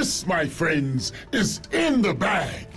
This, my friends, is in the bag.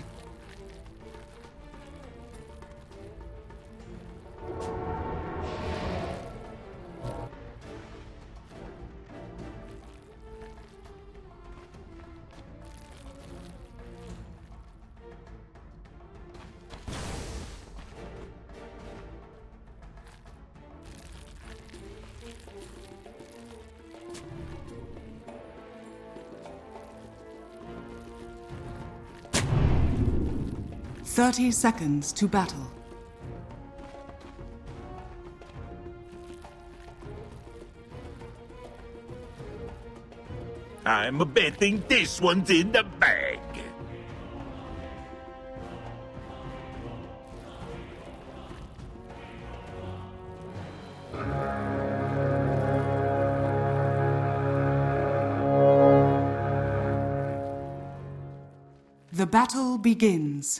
Thirty seconds to battle. I'm betting this one's in the bag. The battle begins.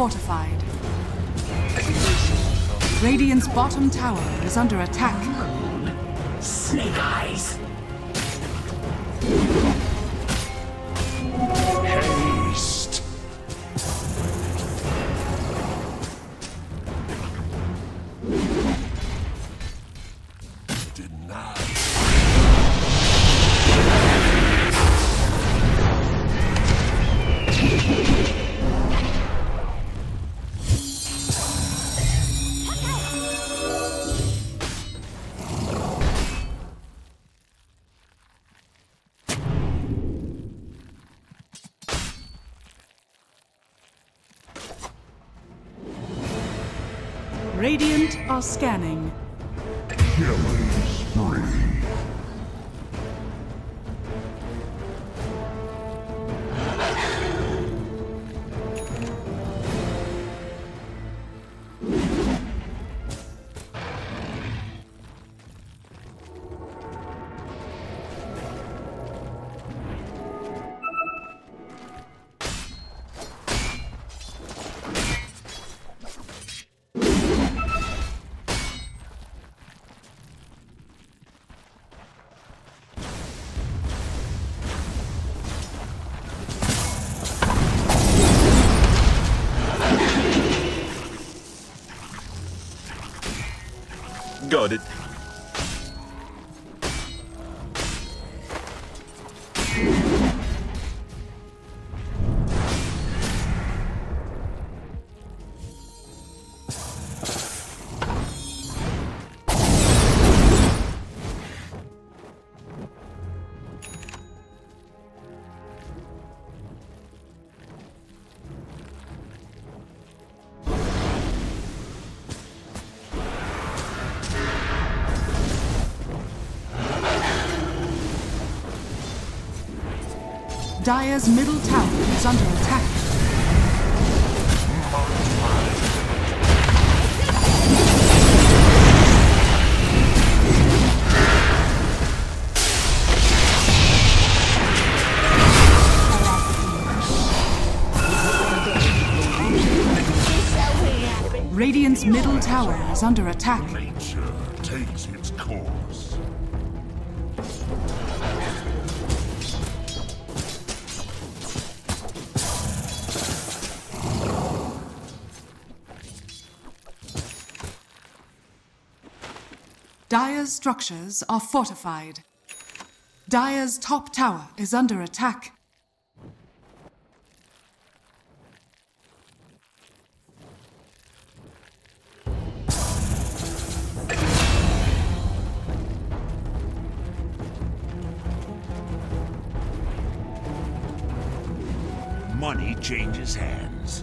Fortified. Radiant's bottom tower is under attack. Scanning. Dire's middle tower is under attack. Radiant's middle tower is under attack. Nature takes its course. Dire's structures are fortified. Dire's top tower is under attack. Money changes hands.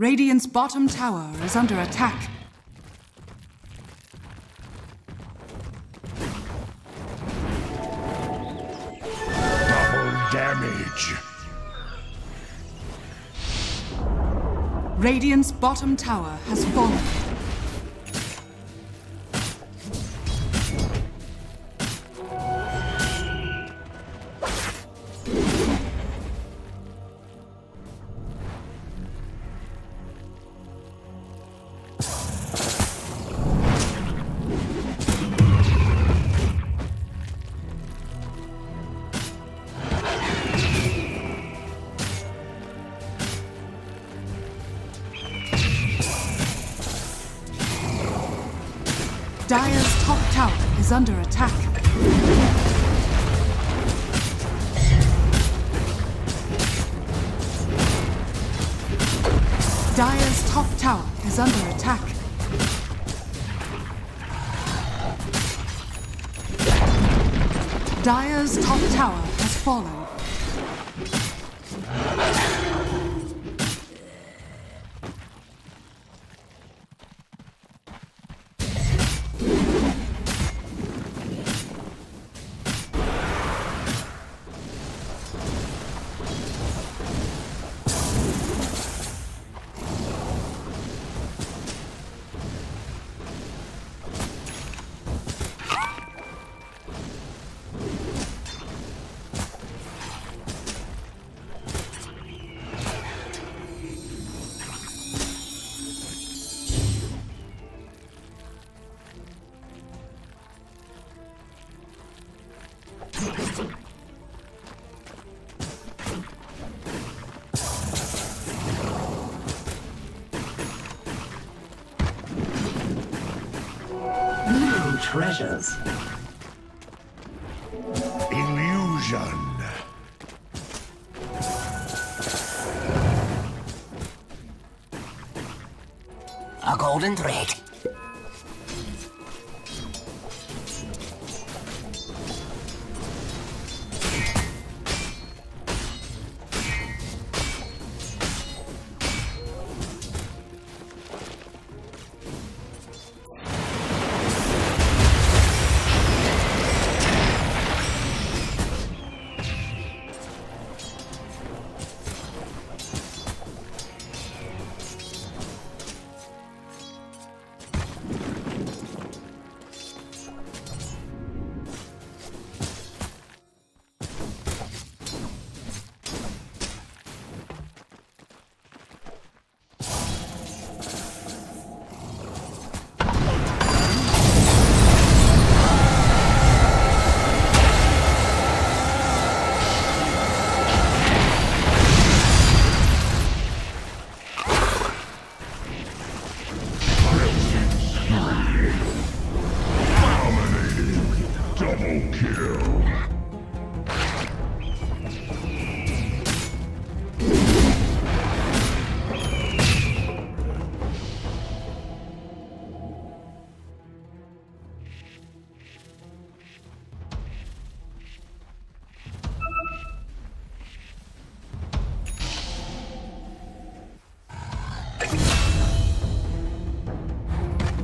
Radiant's bottom tower is under attack. Double damage. Radiant's bottom tower has fallen. Is under attack. Treasures. Illusion. A golden thread.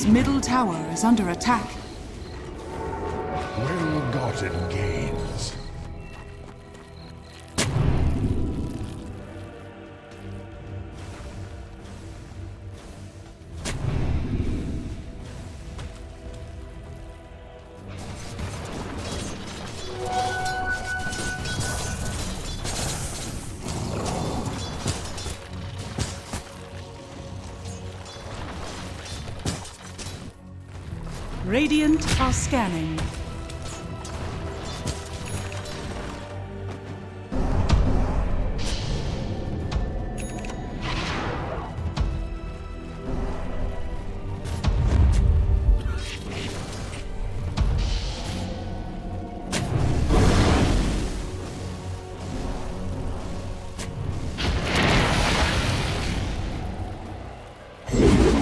Radiant's middle tower is under attack. Well-gotten gains. Radiant are scanning.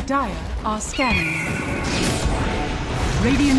Dire are scanning.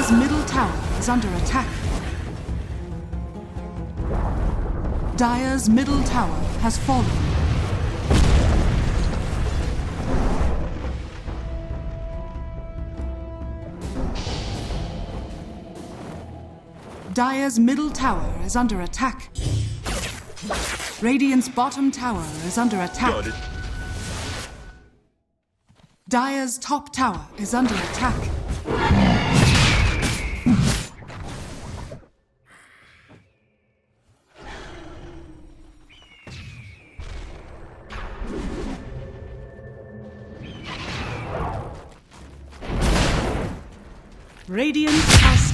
Dire's middle tower is under attack. Dire's middle tower has fallen. Dire's middle tower is under attack. Radiant's bottom tower is under attack. Dire's top tower is under attack.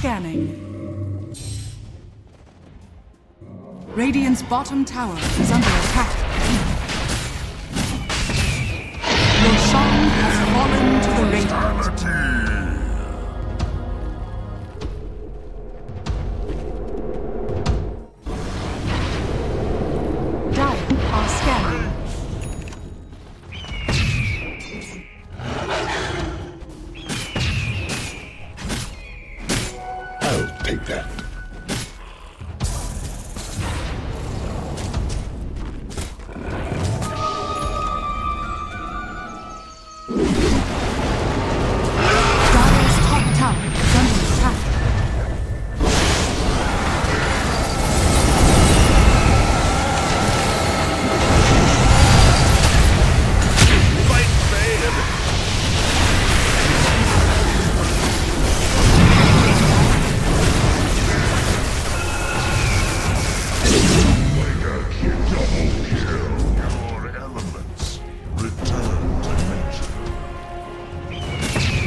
Scanning. Radiant's bottom tower is under attack. Roshan has fallen to the Radiant.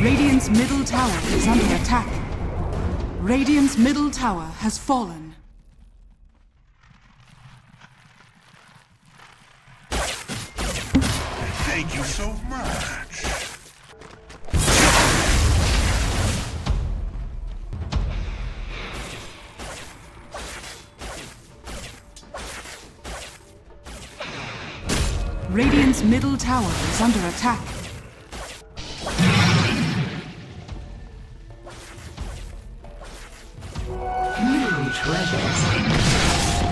Radiant's middle tower is under attack. Radiant's middle tower has fallen. Thank you so much. Radiant's middle tower is under attack.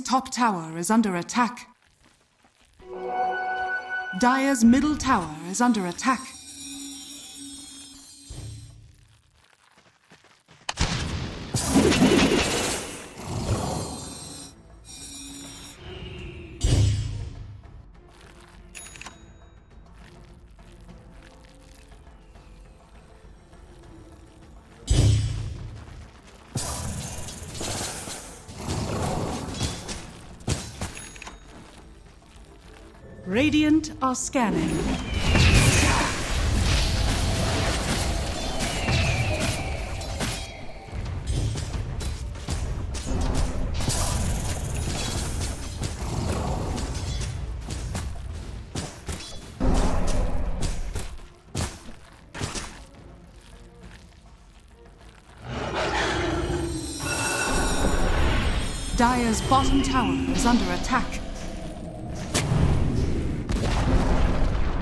Top tower is under attack. Dire's middle tower is under attack. Radiant are scanning. Dire's bottom tower is under attack.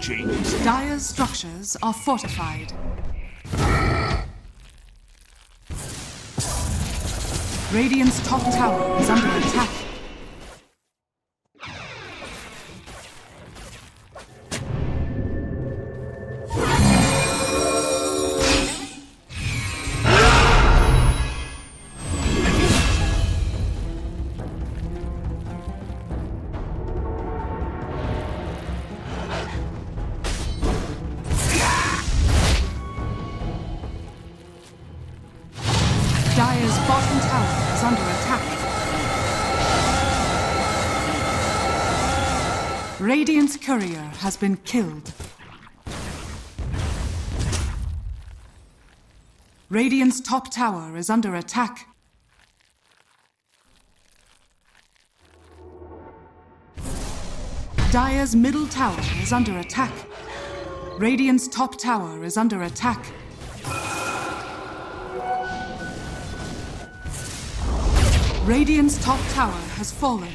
Changes. Dire's structures are fortified. Radiant's top tower is under attack. Radiant's courier has been killed. Radiant's top tower is under attack. Dire's middle tower is under attack. Radiant's top tower is under attack. Radiant's top tower has fallen.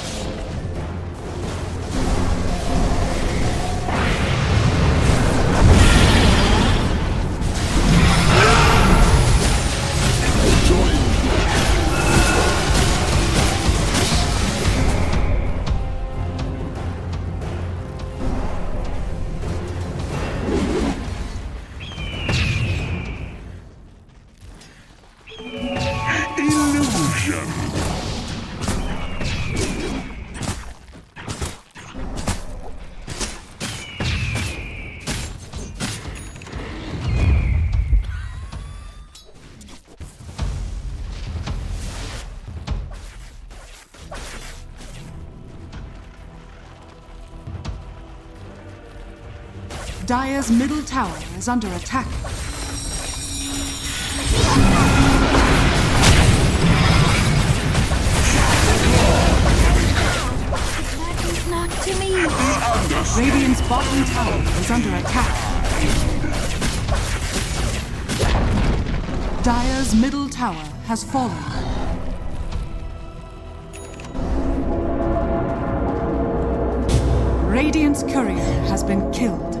Dire's middle tower is under attack. Radiant's bottom tower is under attack. Dire's middle tower has fallen. Radiant's courier has been killed.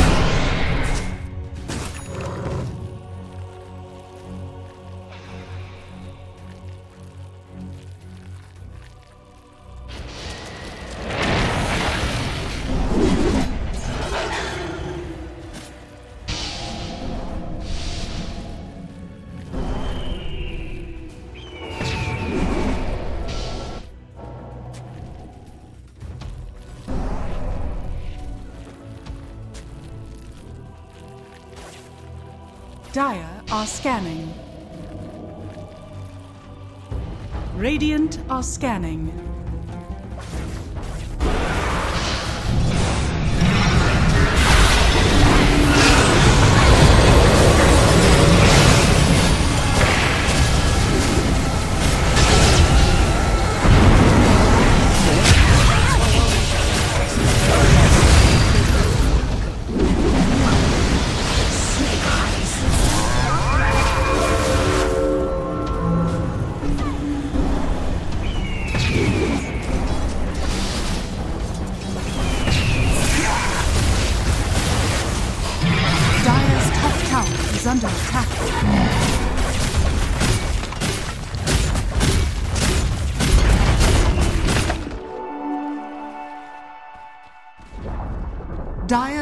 Scanning.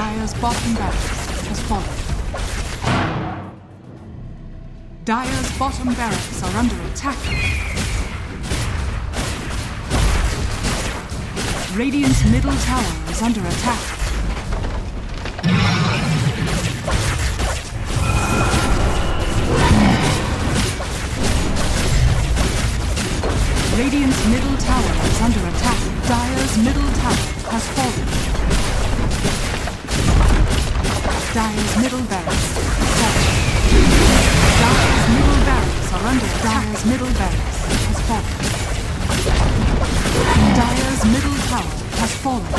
Dire's bottom barracks has fallen. Dire's bottom barracks are under attack. Radiant's middle tower is under attack. Radiant's middle tower is under attack. Dire's middle tower has fallen. Dire's middle barracks fallen. Dire's middle barracks are under attack. Dire's middle barracks has fallen. Dire's middle tower has fallen.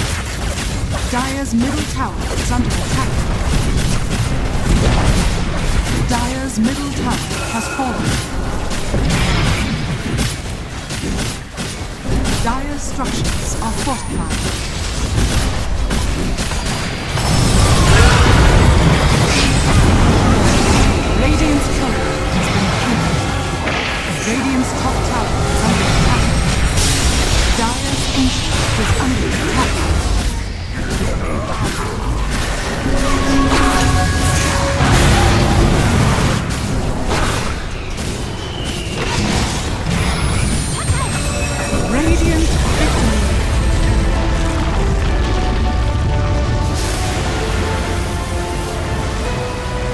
Dire's middle tower is under attack. Dire's middle tower has fallen. Dire's structures are fortified. Radiant's turret has been killed. Radiant's top tower is under attack. Dire's Ancient is under attack.